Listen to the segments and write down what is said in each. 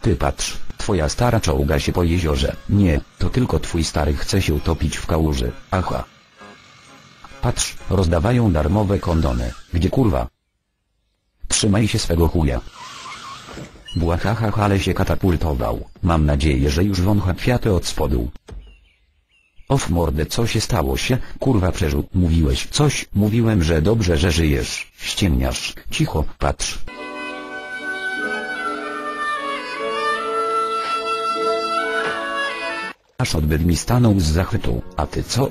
Ty patrz, twoja stara czołga się po jeziorze. Nie, to tylko twój stary chce się utopić w kałuży. Aha. Patrz, rozdawają darmowe kondony. Gdzie kurwa? Trzymaj się swego chuja. Błahaha, ale się katapultował. Mam nadzieję, że już wącha kwiaty od spodu. Off mordę co się stało się, kurwa przeżył, mówiłeś coś, mówiłem, że dobrze, że żyjesz, ściemniasz, cicho, patrz. Aż odbyt mi stanął z zachwytu, a ty co?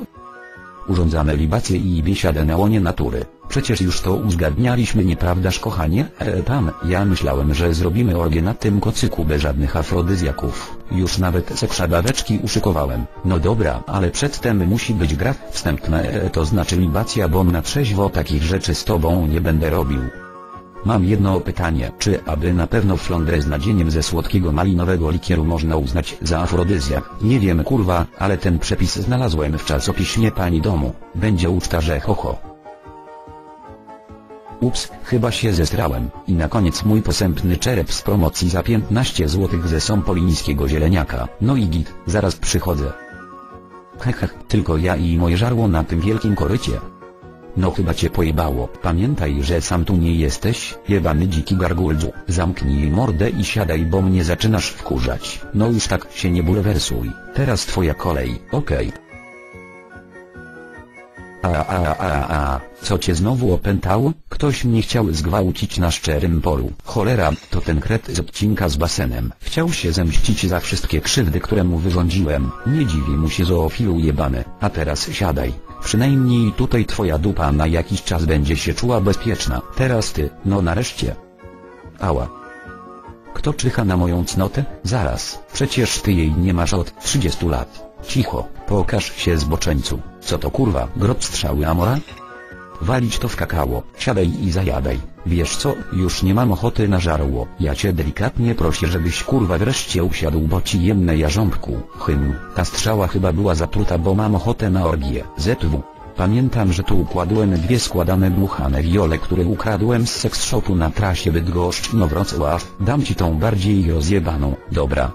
Urządzamy libację i biesiadę na łonie natury. Przecież już to uzgadnialiśmy nieprawdaż kochanie? E, tam, ja myślałem, że zrobimy orgię na tym kocyku bez żadnych afrodyzjaków. Już nawet sekrzadaweczki uszykowałem. No dobra, ale przedtem musi być gra wstępna, e, to znaczy libacja, bo na trzeźwo takich rzeczy z tobą nie będę robił. Mam jedno pytanie, czy aby na pewno flądrę z nadzieniem ze słodkiego malinowego likieru można uznać za afrodyzjak? Nie wiem kurwa, ale ten przepis znalazłem w czasopiśmie pani domu. Będzie uczta, że ho ho. Ups, chyba się zestrałem. I na koniec mój posępny czerep z promocji za 15 zł ze sąpolińskiego zieleniaka. No i git, zaraz przychodzę. Hehe, tylko ja i moje żarło na tym wielkim korycie. No chyba cię pojebało. Pamiętaj, że sam tu nie jesteś, jebany dziki gargulcu. Zamknij mordę i siadaj, bo mnie zaczynasz wkurzać. No już tak się nie bulwersuj. Teraz twoja kolej, okej. A a a a, co cię znowu opętało? Ktoś mnie chciał zgwałcić na szczerym polu. Cholera, to ten kret z odcinka z basenem. Chciał się zemścić za wszystkie krzywdy, które mu wyrządziłem. Nie dziwi mu się zoofilu jebany. A teraz siadaj. Przynajmniej tutaj twoja dupa na jakiś czas będzie się czuła bezpieczna. Teraz ty, no nareszcie. Ała. Kto czyha na moją cnotę? Zaraz, przecież ty jej nie masz od 30 lat. Cicho, pokaż się zboczeńcu. Co to kurwa, grot strzały Amora? Walić to w kakao, siadaj i zajadaj. Wiesz co, już nie mam ochoty na żarło. Ja cię delikatnie proszę, żebyś kurwa wreszcie usiadł, bo ci jemne jarząbku. Hym, ta strzała chyba była zatruta, bo mam ochotę na orgię. ZW. Pamiętam, że tu układłem dwie składane dmuchane wiole, które ukradłem z seks shopu na trasie Bydgoszcz-Wrocław. Dam ci tą bardziej rozjebaną, dobra.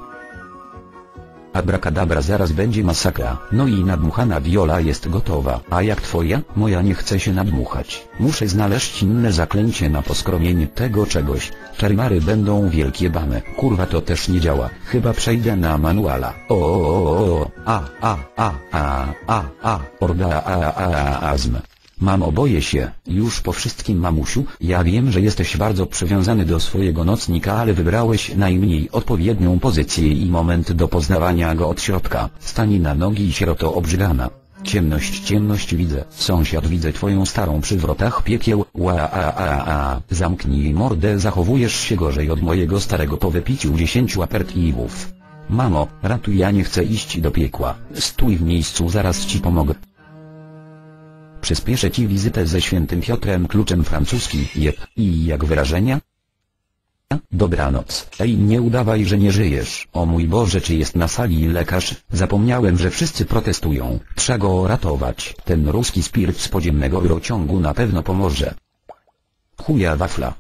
Abrakadabra zaraz będzie masakra. No i nadmuchana wiola jest gotowa. A jak twoja? Moja nie chce się nadmuchać. Muszę znaleźć inne zaklęcie na poskromienie tego czegoś. Czarmary będą wielkie bane. Kurwa to też nie działa. Chyba przejdę na manuala. O o o o a a a a a a orga a a a azm. Mamo boję się, już po wszystkim mamusiu, ja wiem, że jesteś bardzo przywiązany do swojego nocnika, ale wybrałeś najmniej odpowiednią pozycję i moment do poznawania go od środka. Stani na nogi i sieroto obrzygana. Ciemność, ciemność widzę, sąsiad widzę twoją starą przy wrotach piekieł, ła zamknij mordę, zachowujesz się gorzej od mojego starego po wypiciu dziesięciu apertiwów. Mamo, ratuj ja nie chcę iść do piekła, stój w miejscu zaraz ci pomogę. Przyspieszę ci wizytę ze świętym Piotrem kluczem francuski, jeb, i jak wyrażenia? Dobranoc. Ej nie udawaj, że nie żyjesz. O mój Boże czy jest na sali lekarz? Zapomniałem, że wszyscy protestują. Trzeba go ratować. Ten ruski spiryt z podziemnego rociągu na pewno pomoże. Chuja wafla.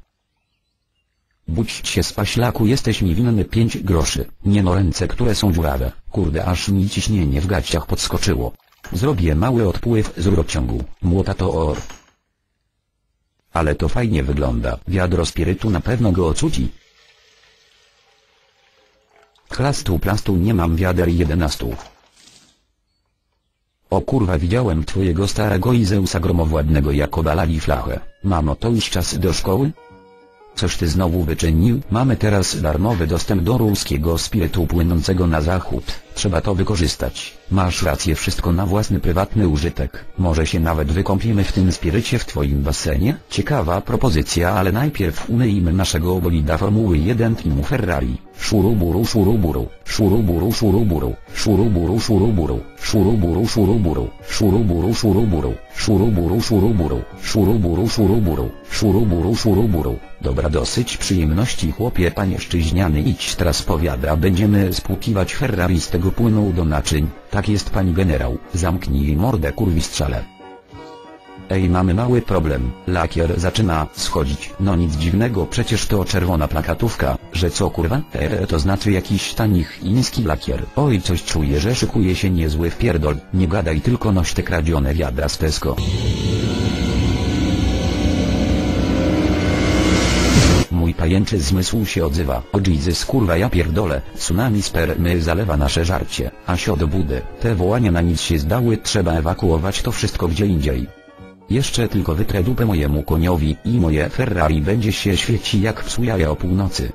Budź się z paślaku jesteś mi winny pięć groszy. Nie no ręce które są dziurawe. Kurde aż mi ciśnienie w gaciach podskoczyło. Zrobię mały odpływ z rurociągu. Młota to or. Ale to fajnie wygląda. Wiadro spirytu na pewno go ocuci. Chlastu plastu nie mam wiader jedenastu. O kurwa widziałem twojego starego Izeusa gromowładnego jako balali flachę. Mamo to już czas do szkoły? Coś ty znowu wyczynił? Mamy teraz darmowy dostęp do ruskiego spirytu płynącego na zachód. Trzeba to wykorzystać. Masz rację wszystko na własny prywatny użytek. Może się nawet wykąpiemy w tym spirycie w twoim basenie? Ciekawa propozycja, ale najpierw umyjmy naszego bolida Formuły 1 Teamu Ferrari. Szuruburu szuruburu, szuruburu szuruburu, szuruburu szuruburu, szuruburu szuruburu, szuruburu szuruburu, szuruburu szuruburu, szuruburu szuruburu, szuruburu szuruburu. Dobra dosyć przyjemności chłopie panieszczyźniany idź teraz powiada będziemy spłukiwać Ferrari z tego płynu do naczyń, tak jest pani generał, zamknij mordę kurwistrzale. Ej mamy mały problem, lakier zaczyna schodzić. No nic dziwnego przecież to czerwona plakatówka, że co kurwa? Eee to znaczy jakiś tani chiński lakier. Oj coś czuję że szykuje się niezły wpierdol, nie gadaj tylko noś te kradzione wiadra z Tesco. Mój pajęczy zmysł się odzywa. O Jesus kurwa ja pierdolę, tsunami spermy zalewa nasze żarcie, a się do budy. Te wołania na nic się zdały, trzeba ewakuować to wszystko gdzie indziej. Jeszcze tylko wytrę dupę mojemu koniowi i moje Ferrari będzie się świeci jak psu jaja o północy.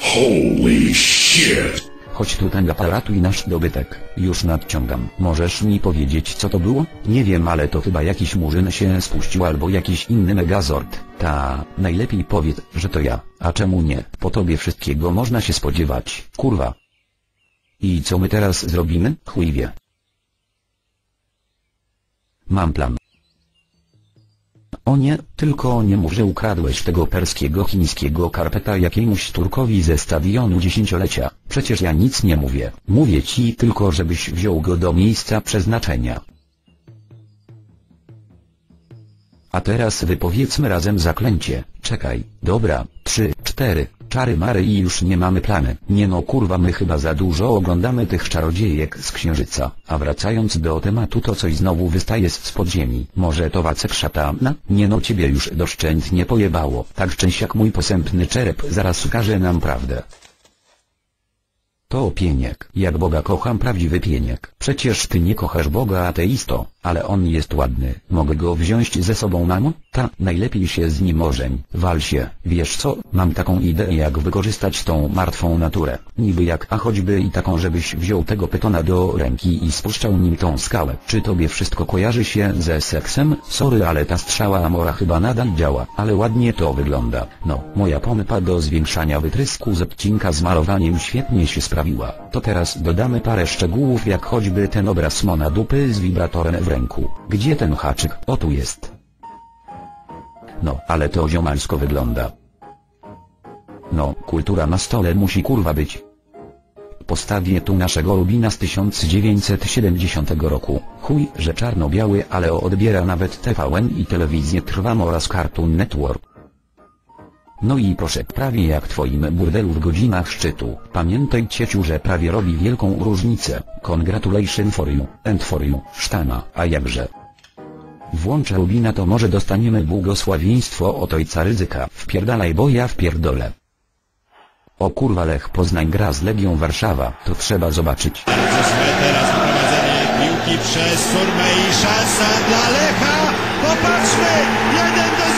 Holy shit! Chodź tu ten aparatu i nasz dobytek. Już nadciągam. Możesz mi powiedzieć co to było? Nie wiem ale to chyba jakiś murzyn się spuścił albo jakiś inny megazord. Ta, najlepiej powiedz, że to ja. A czemu nie? Po tobie wszystkiego można się spodziewać. Kurwa. I co my teraz zrobimy? Chuj wie. Mam plan. O nie, tylko nie mów, że ukradłeś tego perskiego chińskiego karpeta jakiemuś Turkowi ze stadionu dziesięciolecia. Przecież ja nic nie mówię. Mówię ci tylko, żebyś wziął go do miejsca przeznaczenia. A teraz wypowiedzmy razem zaklęcie. Czekaj, dobra, trzy, cztery, czary mary i już nie mamy plany. Nie no kurwa my chyba za dużo oglądamy tych czarodziejek z księżyca. A wracając do tematu to coś znowu wystaje z podziemi. Może to wacek szatana? Nie no ciebie już doszczętnie pojebało. Tak szczęść jak mój posępny czerep zaraz ukaże nam prawdę. To pieniek. Jak Boga kocham prawdziwy pieniek. Przecież ty nie kochasz Boga ateisto, ale on jest ładny. Mogę go wziąć ze sobą mamo? Ta, najlepiej się z nim ożeń. Wal się. Wiesz co, mam taką ideę jak wykorzystać tą martwą naturę. Niby jak, a choćby i taką żebyś wziął tego pytona do ręki i spuszczał nim tą skałę. Czy tobie wszystko kojarzy się ze seksem? Sorry ale ta strzała Amora chyba nadal działa, ale ładnie to wygląda. No, moja pompa do zwiększania wytrysku z odcinka z malowaniem świetnie się sprawiła. To teraz dodamy parę szczegółów jak choćby ten obraz Mona dupy z wibratorem w ręku. Gdzie ten haczyk? O tu jest. No, ale to ziomalsko wygląda. No, kultura na stole musi kurwa być. Postawię tu naszego Rubina z 1970 roku. Chuj, że czarno-biały, ale odbiera nawet TVN i telewizję Trwam oraz Cartoon Network. No i proszę, prawie jak twoim burdelu w godzinach szczytu. Pamiętaj cieciu, że prawie robi wielką różnicę. Congratulation for you, and for you, sztama, a jakże. Włączę Rubina to może dostaniemy błogosławieństwo od ojca ryzyka. Wpierdalaj bo ja wpierdolę. O kurwa Lech Poznań gra z Legią Warszawa, to trzeba zobaczyć. Teraz prowadzenie piłki przez Surmę i szansa dla Lecha. Popatrzmy! 1 do